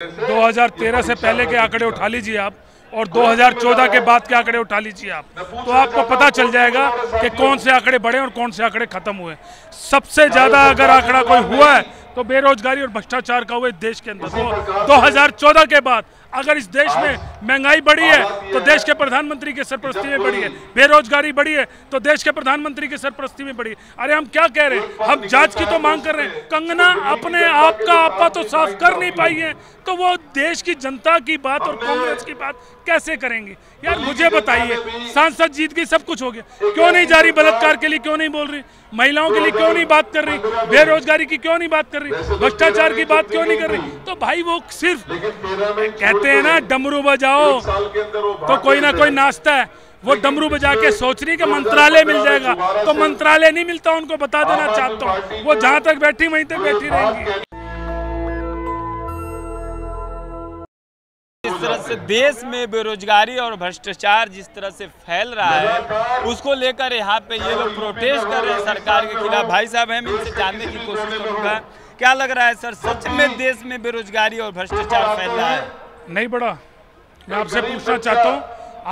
2013 से पहले के आंकड़े उठा लीजिए आप और 2014 के बाद के आंकड़े उठा लीजिए आप। तो आपको पता चल जाएगा कि कौन से आंकड़े बढ़े और कौन से आंकड़े खत्म हुए। सबसे ज़्यादा अगर आंकड़ा कोई हुआ है तो बेरोजगारी और भ्रष्टाचार का हुआ देश के अंदर। दो तो 2014 के बाद अगर इस देश में महँगाई बढ़ी है तो देश के प्रधानमंत्री की सरपरस्ती में बढ़ी है। बेरोजगारी बढ़ी है तो देश के प्रधानमंत्री की सरपरस्ती में बढ़ी है। अरे हम क्या कह रहे हैं? हम जाँच की तो मांग कर रहे हैं। कंगना अपने आप का आपा तो साफ़ कर नहीं पाई है। तो वो देश की जनता की बात और कांग्रेस की बात कैसे करेंगे? यार मुझे बताइए सांसद जीत गई सब कुछ हो गया। क्यों नहीं जा रही बलात्कार के लिए? क्यों नहीं बोल रही? महिलाओं के लिए क्यों नहीं बात कर रही? बेरोजगारी की क्यों नहीं बात कर रही? भ्रष्टाचार की बात क्यों नहीं कर रही? तो भाई वो सिर्फ़ कहते हैं ना डमरू बजाओ। तो कोई ना कोई नाचता है। वो डमरू बजा के सोच रही कि मंत्रालय मिल जाएगा। तो मंत्रालय नहीं मिलता उनको बता देना चाहता हूँ। वो जहाँ तक बैठी वहीं तक बैठी रहेंगी। जिस तरह से देश में बेरोजगारी और भ्रष्टाचार जिस तरह से फैल रहा है उसको लेकर यहाँ पे ये लोग प्रोटेस्ट कर रहे हैं सरकार के खिलाफ। भाई साहब हम इनसे जानने की कोशिश करूँगा। क्या लग रहा है सर सच में देश में बेरोजगारी और भ्रष्टाचार फैल रहा है? नहीं बढ़ा मैं आपसे पूछना चाहता हूँ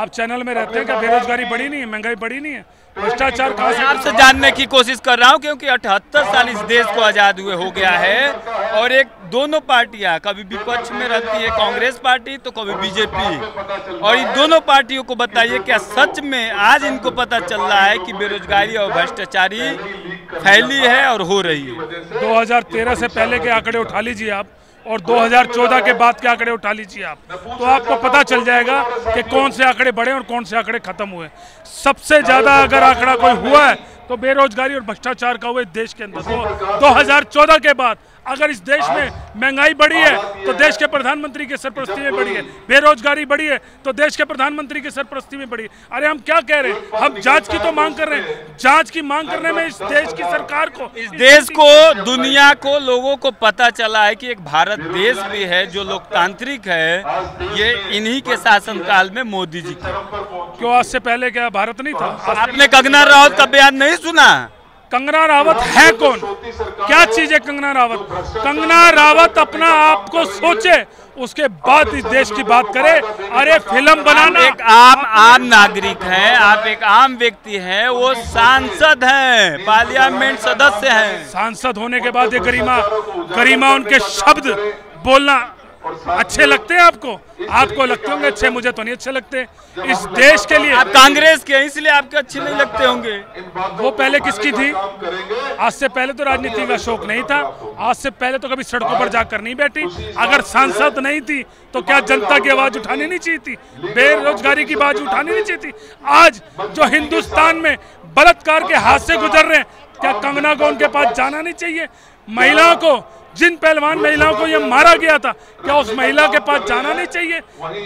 आप चैनल में रहते हैं क्या? बेरोजगारी बढ़ी नहीं है महँगाई बढ़ी नहीं है? भ्रष्टाचार कहाँ से आपसे जानने की कोशिश कर रहा हूँ क्योंकि अठहत्तर साल इस देश को आज़ाद हुए हो गया है और एक दोनों पार्टियाँ कभी विपक्ष में रहती है कांग्रेस पार्टी तो कभी बीजेपी। और इन दोनों पार्टियों को बताइए क्या सच में आज इनको पता चल रहा है कि बेरोजगारी और भ्रष्टाचारी फैली है और हो रही है। 2013 से पहले के आंकड़े उठा लीजिए आप और 2014 के बाद के आंकड़े उठा लीजिए आप। तो आपको पता चल जाएगा कि कौन से आंकड़े बढ़े और कौन से आंकड़े खत्म हुए सबसे ज़्यादा अगर आंकड़ा कोई हुआ है तो बेरोजगारी और भ्रष्टाचार का हुआ देश के अंदर। दो तो 2014 के बाद अगर इस देश में महँगाई बढ़ी है तो देश के प्रधानमंत्री की सरपरस्ती में बढ़ी है। बेरोजगारी बढ़ी है तो देश के प्रधानमंत्री की सरपरस्ती में बढ़ी है। अरे हम क्या कह रहे हैं? हम जाँच की तो मांग कर रहे हैं। जाँच की मांग करने में इस देश की सरकार को। इस देश को दुनिया को लोगों को पता चला है कि एक भारत देश भी है जो लोकतांत्रिक है। ये इन्हीं के शासनकाल में मोदी जी के। क्यों आज से पहले क्या भारत नहीं था। आपने कंगना रावत का बयान नहीं सुना? कंगना रावत है कौन? क्या चीज़ है कंगना रावत? कंगना रावत अपना आप को सोचे उसके बाद इस देश की बात करे। अरे फ़िल्म बनाना। एक आम आम नागरिक है आप एक आम व्यक्ति हैं वो सांसद हैं। पार्लियामेंट सदस्य हैं। सांसद होने के बाद ये गरिमा गरिमा उनके शब्द बोलना अच्छे लगते हैं आपको? आपको लगते होंगे अच्छे मुझे तो नहीं अच्छे लगते। इस देश के लिए आप कांग्रेस के हैं इसलिए आपके अच्छे नहीं लगते होंगे। वो पहले किसकी थी? आज से पहले तो राजनीति का शौक नहीं था। आज से पहले तो कभी सड़कों पर जाकर नहीं बैठी। अगर सांसद नहीं थी तो क्या जनता की आवाज़ उठानी नहीं चाहिए थी? बेरोजगारी की आवाज़ उठानी नहीं चाहिए थी। आज जो हिंदुस्तान में बलात्कार के हाथ से गुजर रहे हैं क्या कंगना को उनके पास जाना नहीं चाहिए? महिलाओं को जिन पहलवान महिलाओं को ये मारा गया था क्या उस महिला के पास जाना नहीं चाहिए?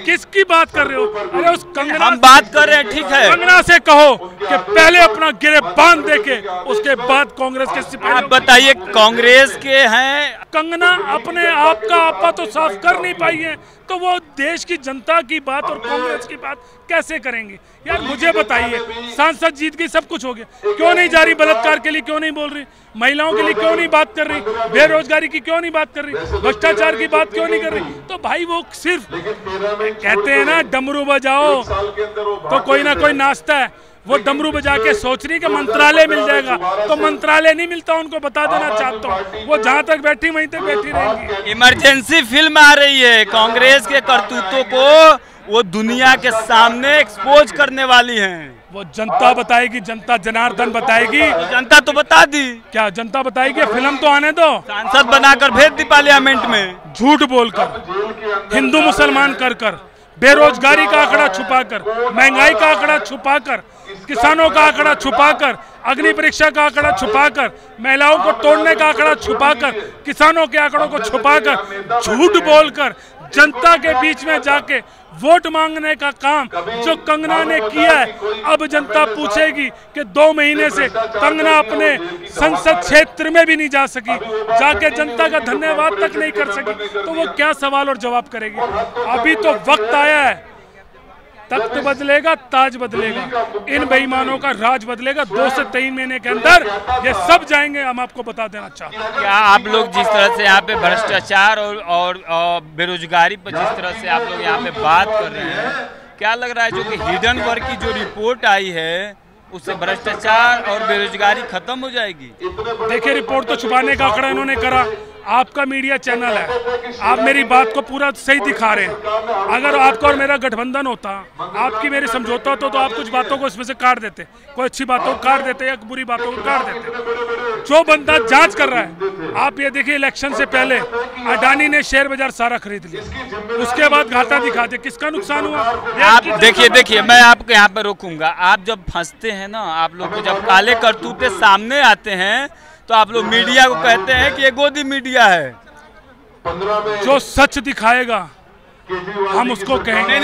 किसकी बात कर रहे हो? अरे उस कंगना हम बात कर रहे हैं ठीक है। कंगना से कहो कि पहले अपना गिरे बाँध देके उसके बाद कांग्रेस के आप सिपाही बताइए कांग्रेस के हैं? कंगना अपने आप का आपा तो साफ़ कर नहीं पाई है। तो वो देश की जनता की बात और कांग्रेस की बात कैसे करेंगे? यार मुझे बताइए सांसद जीत गई सब कुछ हो गया। क्यों नहीं जा रही बलात्कार के लिए क्यों नहीं बोल रही? महिलाओं के लिए क्यों नहीं बात कर रही? बेरोजगारी की क्यों नहीं बात कर रही? भ्रष्टाचार की बात क्यों नहीं कर रही? तो भाई वो सिर्फ़ कहते हैं ना डमरू बजाओ। तो कोई ना कोई नाश्ता है। वो डमरू बजा के सोच रही कि मंत्रालय मिल जाएगा। तो मंत्रालय नहीं मिलता उनको बता देना चाहता हूँ। वो जहाँ तक बैठी वहीं तक बैठी रहेगी। इमरजेंसी फ़िल्म आ रही है। कांग्रेस के करतूतों को वो दुनिया के सामने एक्सपोज करने वाली हैं। वो जनता बताएगी जनता जनार्दन बताएगी। जनता तो बता दी। क्या जनता बताएगी? फ़िल्म तो आने दो। सांसद बनाकर भेज दी पार्लियामेंट में। झूठ बोलकर हिंदू मुसलमान कर कर बेरोजगारी का आंकड़ा छुपाकर महँगाई का आंकड़ा छुपाकर किसानों का आंकड़ा छुपाकर अग्नि परीक्षा का आंकड़ा छुपाकर महिलाओं को तोड़ने का आंकड़ा छुपाकर किसानों के आंकड़ों को छुपाकर झूठ बोलकर जनता के बीच में जाके वोट मांगने का काम जो कंगना ने किया है अब जनता पूछेगी कि दो महीने से कंगना अपने संसद क्षेत्र में भी नहीं जा सकी जाके जनता का धन्यवाद तक नहीं कर सकी तो वो क्या सवाल और जवाब करेगी? अभी तो वक्त आया है। तख्त बदलेगा ताज बदलेगा। इन बेईमानों का राज बदलेगा। दो से तीन महीने के अंदर ये सब जाएँगे हम आपको बता देना चाहते क्या आप लोग जिस तरह से यहाँ पे भ्रष्टाचार और, और, और बेरोजगारी पर जिस तरह से आप लोग यहाँ पे बात कर रहे हैं क्या लग रहा है जो कि हिडन वर्ग की जो रिपोर्ट आई है उससे भ्रष्टाचार और बेरोजगारी खत्म हो जाएगी। देखिए रिपोर्ट तो छुपाने का आंकड़ा इन्होंने करा। आपका मीडिया चैनल है। आप मेरी बात को पूरा सही दिखा रहे हैं। अगर आपका और मेरा गठबंधन होता आपकी मेरी समझौता होता तो आप कुछ बातों को इसमें से काट देते। कोई अच्छी बातों को काट देते या बुरी बातों को काट देते। जो बंदा जाँच कर रहा है। आप ये देखिए इलेक्शन से पहले अडानी ने शेयर बाज़ार सारा खरीद लिया। उसके बाद घाटा दिखा दिया। किसका नुकसान हुआ? आप देखिए देखिए मैं आपको यहाँ पे रोकूँगा। आप जब फंसते हैं ना आप लोग जब काले करतूते सामने आते हैं तो आप लोग मीडिया को कहते हैं कि ये गोदी मीडिया है। जो सच दिखाएगा हम उसको कहेंगे।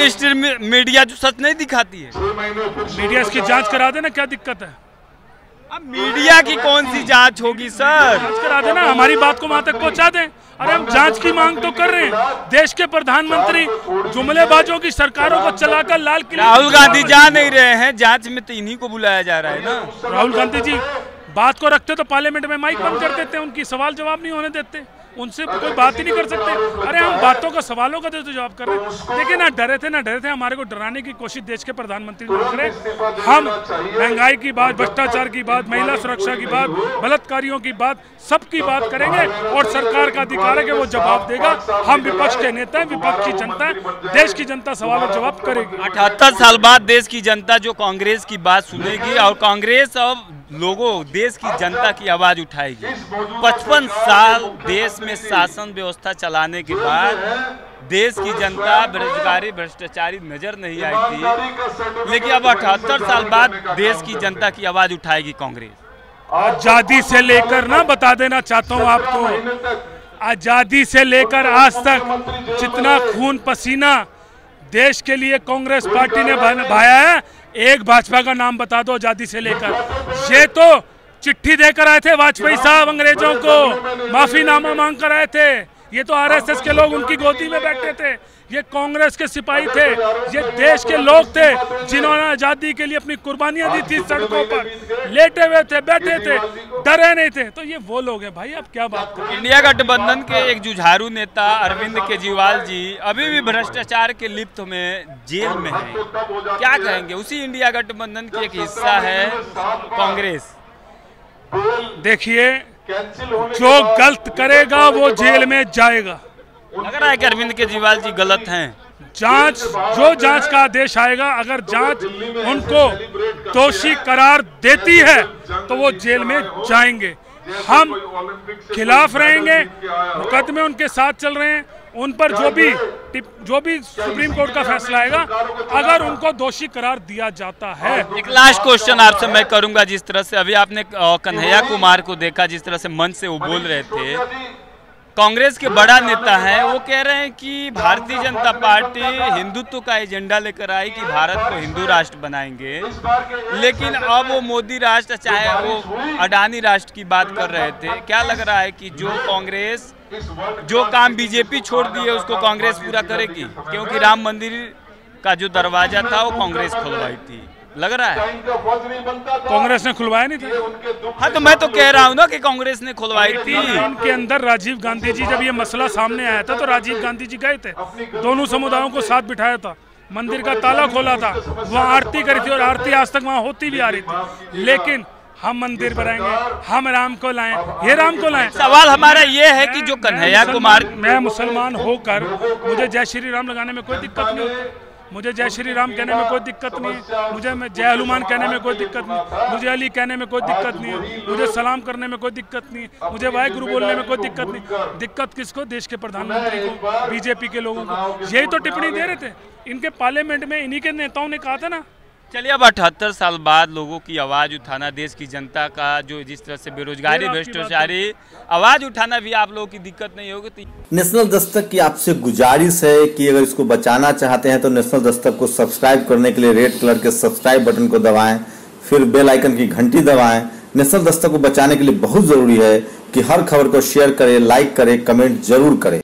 मीडिया जो सच नहीं दिखाती है। मीडिया इसकी जाँच करा देना क्या दिक्कत है? अब मीडिया की कौन सी जाँच होगी सर? जाँच करा देना हमारी बात को वहाँ तक पहुँचा दें। अरे हम जाँच की मांग तो कर रहे हैं। देश के प्रधानमंत्री जुमलेबाजों की सरकारों को चलाकर लाल किले राहुल गांधी जा नहीं रहे हैं जाँच में तो इन्हीं को बुलाया जा रहा है ना? राहुल गांधी जी बात को रखते तो पार्लियामेंट में माइक बंद कर देते उनकी सवाल जवाब नहीं होने देते। उनसे कोई बात ही नहीं कर सकते। अरे हम बातों का, सवालों का तो जवाब कर रहे हैं। देखिए ना, डरे थे ना, डरे थे। हमारे को डराने की कोशिश देश के प्रधानमंत्री ने करे। हम महँगाई की बात, भ्रष्टाचार की बात, महिला सुरक्षा की बात, बलात्कारियों की बात, सबकी बात करेंगे और सरकार का अधिकार है कि वो जवाब देगा। हम विपक्ष के नेता हैं, विपक्ष की जनता देश की जनता सवाल और जवाब करेगी। अठहत्तर साल बाद देश की जनता जो कांग्रेस की बात सुनेगी और कांग्रेस अब लोगों, देश की जनता की आवाज़ उठाएगी। पचपन साल देश में शासन व्यवस्था चलाने के बाद देश की जनता बेरोजगारी, भ्रष्टाचारी नज़र नहीं आई थी लेकिन अब अठहत्तर साल बाद देश की जनता की आवाज़ उठाएगी कांग्रेस। आज़ादी से लेकर ना बता देना चाहता हूँ आपको, आज़ादी से लेकर आज तक जितना खून पसीना देश के लिए कांग्रेस पार्टी ने भाया है, एक भाजपा का नाम बता दो आज़ादी से लेकर। ये तो चिट्ठी देकर आए थे वाजपेयी साहब अंग्रेज़ों को। माफीनामा मांग कर आए थे। ये तो आरएसएस के लोग उनकी गोदी में बैठे थे। ये कांग्रेस के सिपाही थे ये देश के लोग थे जिन्होंने आज़ादी के लिए अपनी कुर्बानियाँ दी थी सड़कों पर। लेटे हुए थे बैठे थे डरे नहीं थे। तो ये वो लोग हैं भाई अब क्या बात करें इंडिया गठबंधन के एक जुझारू नेता अरविंद केजरीवाल जी अभी भी भ्रष्टाचार के लिप्त में जेल में है। क्या कहेंगे? उसी इंडिया गठबंधन की एक हिस्सा है कांग्रेस। देखिए जो गलत करेगा वो जेल में जाएगा। लग रहा है कि अरविंद केजरीवाल जी गलत हैं। जाँच जो जाँच का आदेश आएगा अगर जाँच उनको दोषी करार देती है तो वो जेल में जाएँगे। हम खिलाफ रहेंगे मुकदमे उनके साथ चल रहे हैं उन पर जो भी जो भी सुप्रीम कोर्ट का फैसला आएगा अगर उनको दोषी करार दिया जाता है। एक लास्ट क्वेश्चन आपसे मैं करूँगा जिस तरह से अभी आपने कन्हैया कुमार को देखा जिस तरह से मन से वो बोल रहे थे। कांग्रेस के बड़ा नेता हैं, वो कह रहे हैं कि भारतीय जनता पार्टी हिंदुत्व का एजेंडा लेकर आई कि भारत को हिंदू राष्ट्र बनाएँगे। लेकिन अब वो मोदी राष्ट्र, चाहे वो अडानी राष्ट्र की बात कर रहे थे, क्या लग रहा है कि जो कांग्रेस, जो काम बीजेपी छोड़ दिए उसको कांग्रेस पूरा करेगी? क्योंकि राम मंदिर का जो दरवाज़ा था, वो कांग्रेस खुलवाई थी। लग रहा है। कांग्रेस ने खुलवाया नहीं था? हाँ तो मैं तो कह रहा हूँ ना कि कांग्रेस ने खुलवाई थी। इनके अंदर राजीव गांधी जी जब ये मसला सामने आया था तो राजीव गांधी जी गए थे। दोनों समुदायों को साथ बिठाया था। मंदिर का ताला खोला था। वहाँ आरती करी थी और आरती आज तक वहाँ होती भी आ रही थी। लेकिन हम मंदिर बनाएँगे हम राम को लाएँ। ये राम को लाएँ। सवाल हमारा ये है कि जो कन्हैया कुमार मैं मुसलमान होकर मुझे जय श्री राम लगाने में कोई दिक्कत नहीं होती। मुझे जय श्री राम कहने में कोई दिक्कत नहीं। है मुझे जय हनुमान कहने में कोई दिक्कत नहीं। मुझे अली कहने में कोई दिक्कत नहीं। है मुझे सलाम करने में कोई दिक्कत नहीं। है मुझे वाहिगुरु बोलने में कोई दिक्कत नहीं। दिक्कत किसको? देश के प्रधानमंत्री को, बीजेपी के लोगों को। यही तो टिप्पणी दे रहे थे। इनके पार्लियामेंट में इन्हीं के नेताओं ने कहा था ना चलिए अब अठहत्तर साल बाद लोगों की आवाज़ उठाना देश की जनता का जो जिस तरह से बेरोजगारी भ्रष्टाचारी आवाज़ उठाना भी आप लोगों की दिक्कत नहीं होगी तो नेशनल दस्तक की आपसे गुजारिश है कि अगर इसको बचाना चाहते हैं तो नेशनल दस्तक को सब्सक्राइब करने के लिए रेड कलर के सब्सक्राइब बटन को दबाएँ फिर बेल आइकन की घंटी दबाएँ। नेशनल दस्तक को बचाने के लिए बहुत ज़रूरी है कि हर खबर को शेयर करें लाइक करें कमेंट ज़रूर करें।